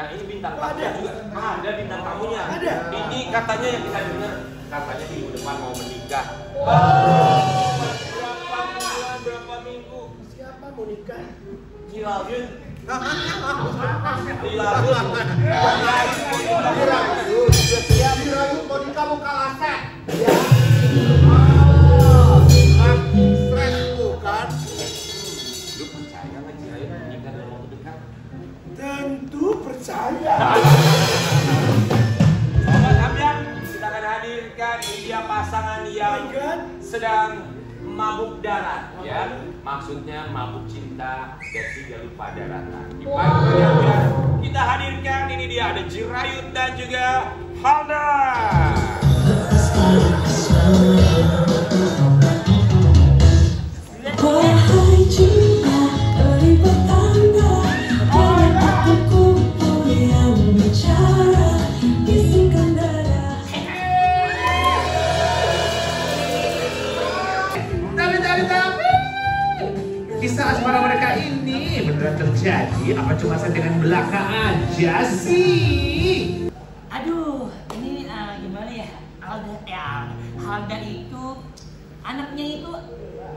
Nah ini bintang Oh, tamunya ada? juga. Ah, ada bintang tamunya. Ada? Ini katanya yang kita dengar katanya minggu depan mau menikah. Wow. Berapa bulan, berapa minggu? Siapa mau nikah? Jiragen. Sudah siap dirayu mau di kamu kalah set. Ya. Tentu percaya. Sobat Ambiar, kita akan hadirkan ini dia pasangan yang Kan? sedang mabuk darat ya. Maksudnya mabuk cinta dan tidak lupa daratan. Ambiar, kita hadirkan ini dia ada Jirayut dan juga Halda. Terjadi apa cuma settingan belaka aja sih? Aduh, ini eh, gimana ya? Alda, ya Halda itu anaknya itu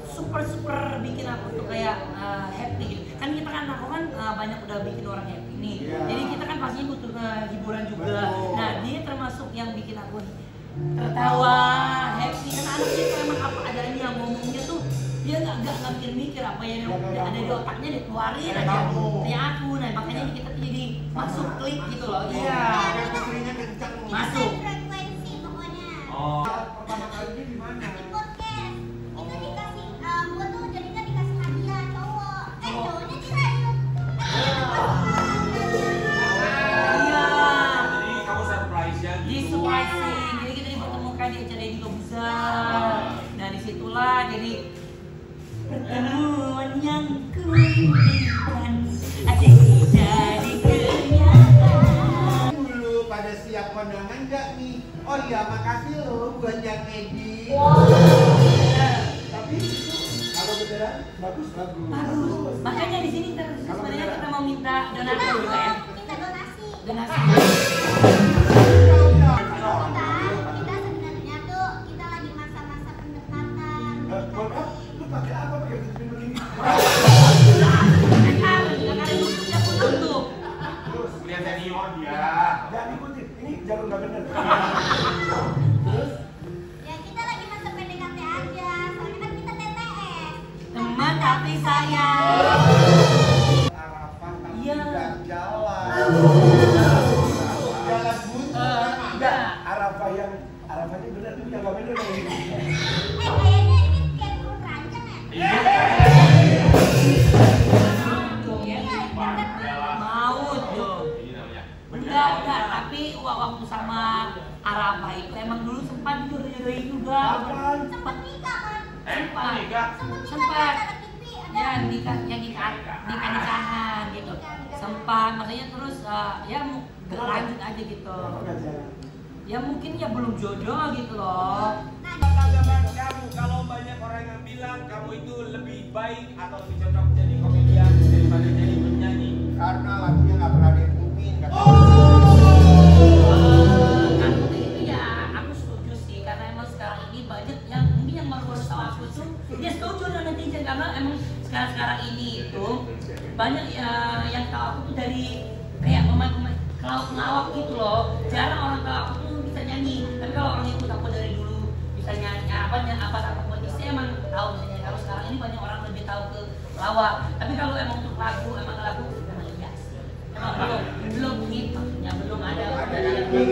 super super bikin aku tuh kayak eh, happy gitu. Kan kita kan aku kan eh, banyak udah bikin orang happy nih. Iya. Jadi kita kan pastinya butuh eh, hiburan juga. Betul. Nah dia termasuk yang bikin aku tertawa, happy. Karena anaknya itu emang apa adanya ngomongnya tuh dia nggak nggak nggak mikir mikir apa yang ada di otaknya dikeluarin Kayak aja. kayak aku nah makanya kita jadi masuk klik gitu loh. Iya. Masuk. Frekuensi pokoknya. Oh, Pertama kalinya di kondangan nggak nih? Oh iya makasih loh buat yang Edi. Tapi itu kalau beneran bagus bagus. bagus. Makanya di sini terus. Sebenarnya kita mau minta donasi juga ya minta donasi. Donasi dia. jangan ikutin. Ini jalur nggak bener. ya kita lagi masa PDKT aja soalnya kan kita TTS teman tapi sayang Arafah tapi Iya. jalan. Jalan Eh, kan ada. Enggak, Arafah yang Arafahnya bener tapi yang nggak bener waktu sama Arafah itu emang dulu sempat jodoh-jodohin juga Kapan? sempet nikah kan Eh, Sempat. nikah? Sempat. ada ya nikah yang nikah nikah nikahan gitu sempat makanya terus eh, ya mau berlanjut aja gitu jalan? ya mungkin ya belum jodoh gitu loh nah Tanggapan kamu kalau banyak orang yang bilang kamu itu lebih baik atau lebih cocok jadi komedian daripada jadi penyanyi. Karena lagunya nggak pernah diumumin kata. Dia setuju dengan netizen karena emang sekarang sekarang ini itu banyak ya, yang tahu aku tuh dari kayak pemain-pemain kelawak kelawak gitu loh. Jarang orang tahu aku tuh bisa nyanyi. Tapi kalau orang ikut aku dari dulu bisa nyanyi apa nyanyi apa apa kompetisi emang tahu bisa nyanyi. Kalau sekarang ini banyak orang lebih tahu ke lawak. Tapi kalau emang untuk lagu emang lagu emang iya sih emang belum belum hit maksudnya belum ada Ada yang belum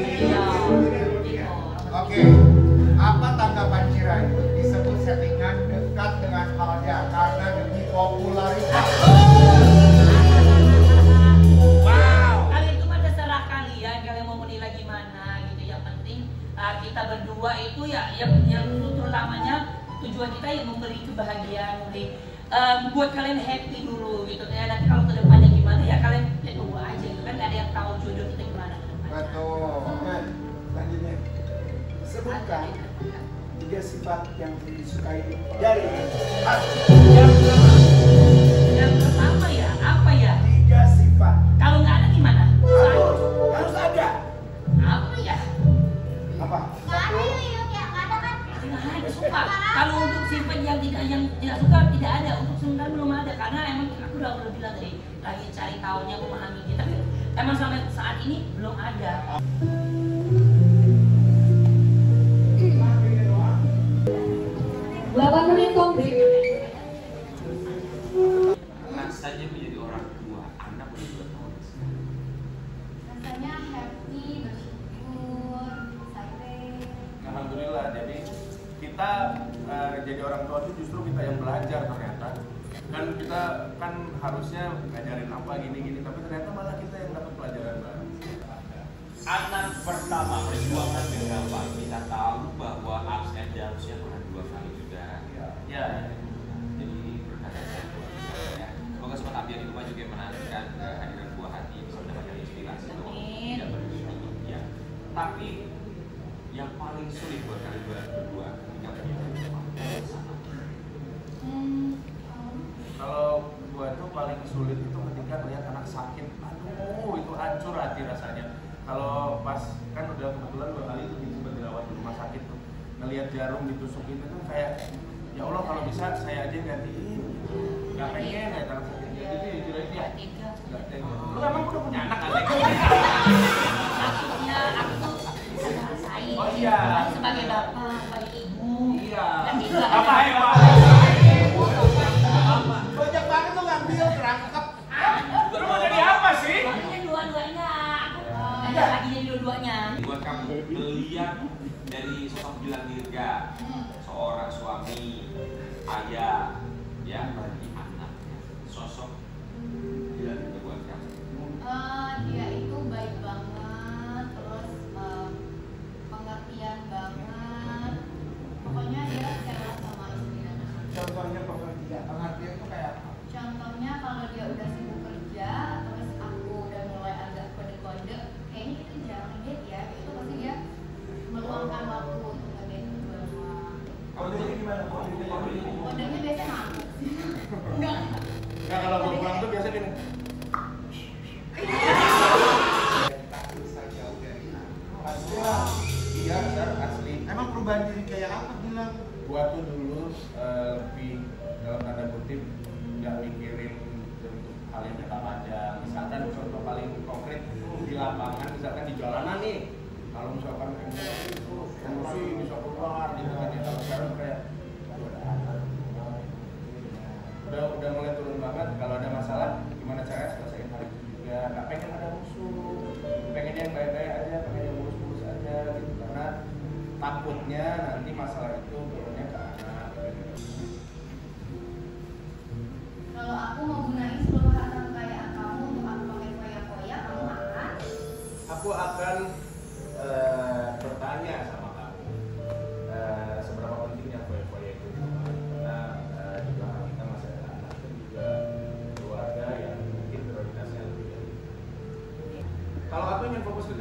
gitu. Oke, apa tanggapan Cirayu disebut karena demi popularitas? Wow. Kalian itu mah terserah kalian, kalian mau menilai gimana gitu. Yang penting uh, kita berdua itu ya yang yang terutamanya tujuan kita ya memberi kebahagiaan, memberi uh, buat kalian happy dulu gitu. Ya nanti kalau ke depannya gimana sifat yang disukai dari yang pertama yang pertama ya apa ya? Tiga sifat. Kalau nggak ada gimana? Harus harus ada. Apa ya? Apa? Nggak ada ya, kan? kalau untuk sifat yang tidak yang tidak suka tidak ada. Untuk sembilan belum ada karena emang aku udah udah bilang tadi lagi cari tahunya memahami tapi emang sampai saat ini belum ada. Kita eh, jadi orang tua itu justru kita yang belajar ternyata. Kan kita kan harusnya ngajarin apa gini-gini, tapi ternyata malah kita yang dapat pelajaran baru. Anak pertama perjuangan berapa? Kita tahu bahwa ups and downs-nya pernah dua kali juga. Ya. Jadi berkata ya. Semoga Abi di rumah juga menantikan kehadiran buah hati bisa mendapatkan inspirasi untuk Amin. tidak berhenti. Ya. Tapi yang paling sulit buat kalian berdua ketika menjalani sama. Hmm, um, Kalau gua tuh paling sulit itu ketika melihat anak sakit. Aduh, itu hancur hati rasanya. Kalau pas kan udah kebetulan dua kali itu sempat dirawat di rumah sakit tuh. Ngelihat jarum ditusuk itu tuh kayak ya Allah kalau bisa saya aja gantiin. Gak pengen ya anak sakit ya kira ya. Gak tega. Lu emang udah punya anak kan? Ada lagi jadi dua-duanya. Buat kamu melihat dari sosok Gilang Dirga seorang suami ayah untuk hal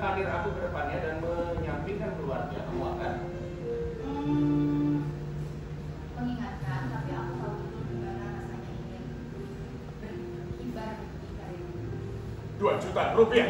karir aku ke depannya dan menyampingkan keluarga kamu akan? Hmm, mengingatkan, tapi aku tahu gimana rasanya ingin berkibar di karir. 2 juta rupiah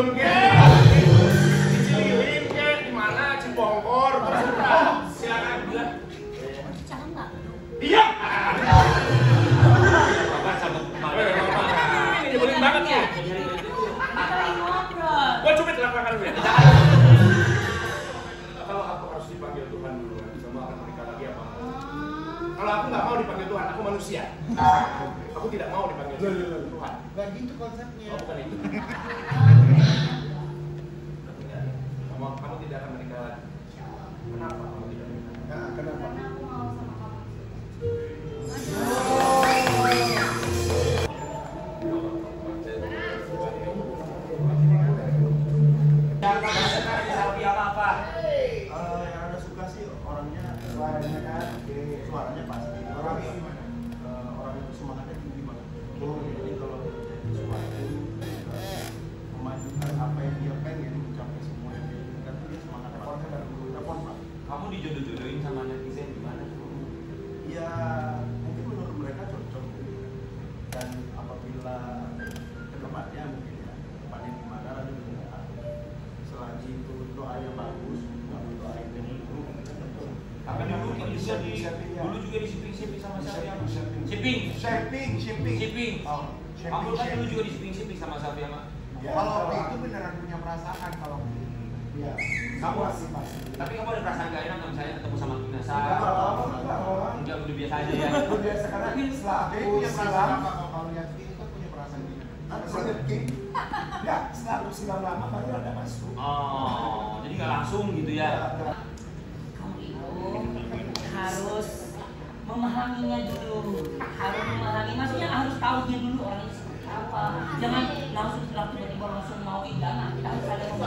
Cicahem kek? Di Cililin kek? Di mana? Cibongkor? Terserah. silakan bilang bapak cabut Eh, Ini nyebelin banget cubit lapangan lu ya. Kalau aku harus dipanggil Tuhan dulu, kamu akan menikah lagi apa? Hmm, Kalau aku nggak mau dipanggil Tuhan, aku manusia. Aku tidak mau dipanggil Tuhan. Gak gitu konsepnya. Oh, bukan itu. tidak akan menikah lagi. Kenapa kenapa? Aku kan dulu juga di shipping shipping sama ya, Mak? Ya, Kalau kalau itu beneran punya perasaan kalau Iya. Kamu pasti pasti. Tapi kamu ada perasaan gak enak kalau misalnya ketemu sama Kina Sa? Enggak apa-apa, enggak apa-apa. Enggak, udah biasa aja ya. Lu biasa karena setelah Jadi aku punya perasaan apa kalau kalau lihat ini kan punya perasaan gini. Maksudnya King. Ya, setelah aku silam lama baru ada masuk. Oh, jadi nggak langsung gitu ya? Kamu itu harus memahaminya dulu. Harus memahami, maksudnya harus tahu dia dulu orangnya seperti apa. Jangan langsung setelah tiba-tiba langsung mau jangan. Kita harus ada. Ini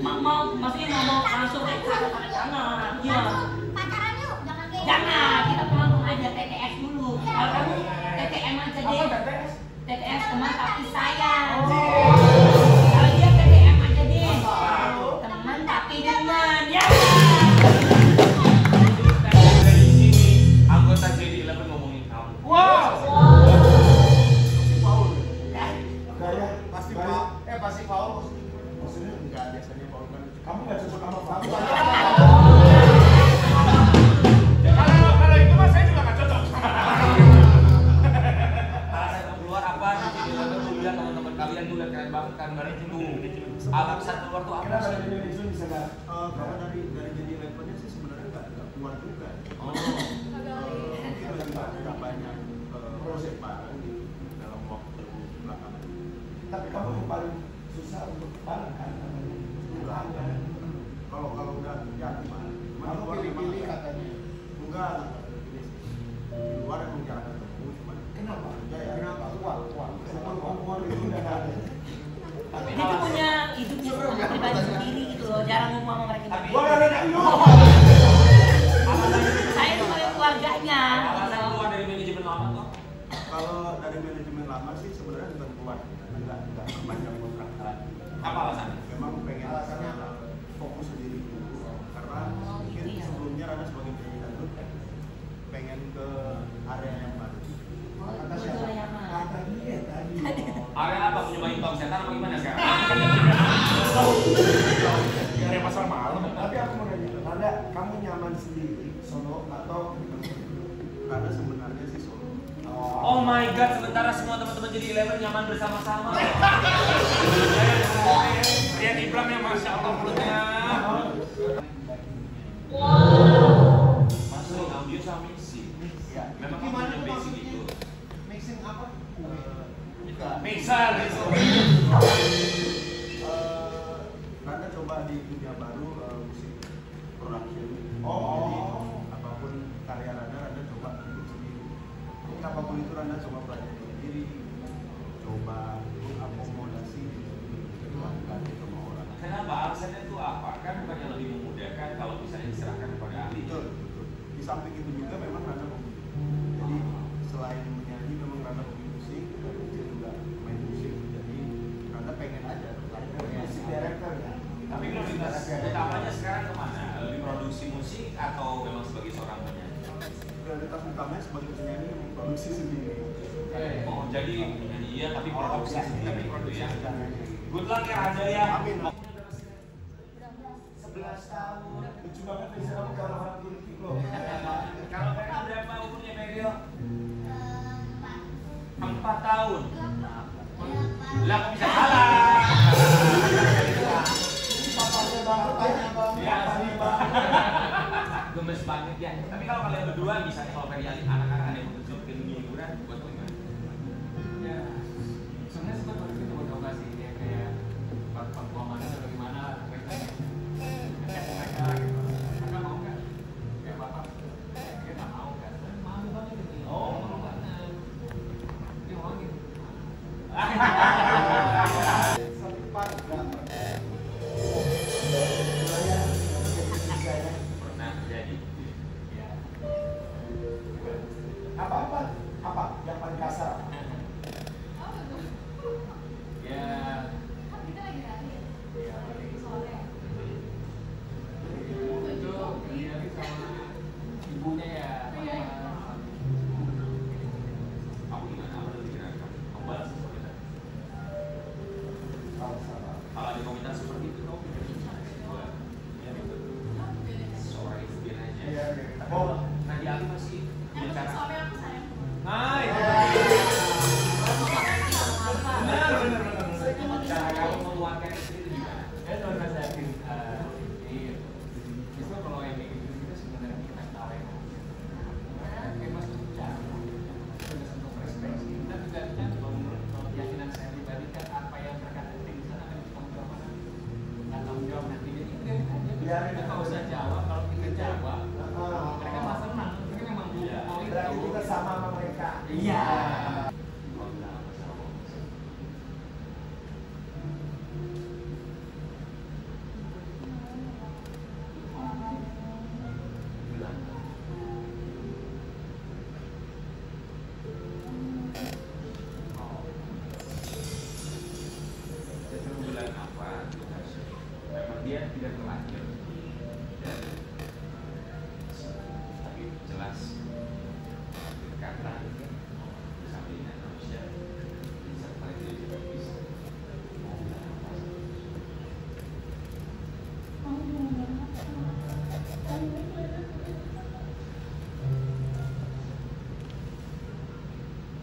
mau mau, maksudnya nggak mau langsung kayak jangan. Iya. pacaran yuk jangan Jangan, kita pelan aja TTS dulu. Kalau kamu TTM aja deh. TTS teman tapi sayang. Keluar juga. Oh. Eh, mungkin nggak banyak Area apa? Punya bayi tong setan apa gimana sekarang? Area pasar malam. Tapi aku mau nanya, Nanda, kamu nyaman sendiri solo atau Karena sebenarnya sih solo. Oh my god, sementara semua teman-teman jadi eleven nyaman bersama-sama. Lihat Ibram ya, masya Allah mulutnya. Masuk bukan. Mixer gitu. Eh, Rana coba di dunia baru eh, musik production. Oh. Jadi apa pun karya Rana, Rana coba bikin sendiri. Jadi apa pun itu Rana coba pelajari sendiri, coba mengakomodasi diri nggak ganti sama orang. Kenapa? Alasannya itu apa? Kan bukannya lebih memudahkan kalau misalnya diserahkan kepada ahli. Betul. Di samping itu juga memang produksi musik atau memang sebagai seorang penyanyi? prioritas utamanya sebagai penyanyi memproduksi sendiri. Oh, jadi penyanyi iya tapi produksi sendiri gitu ya. Good luck ya Raja ya. Amin. 11 tahun. Lucu banget bisa kamu kalau orang politik loh. Kalau Vera berapa umurnya Merio? Empat tahun. Lah kok bisa salah? Gemes banget ya. Tapi kalau kalian berdua misalnya kalau Ferry anak-anak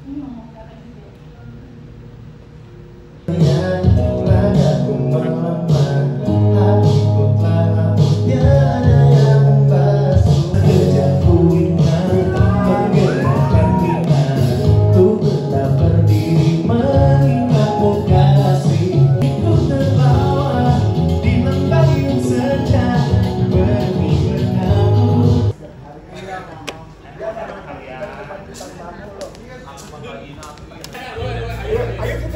No, that is.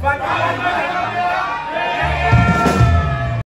Fatah!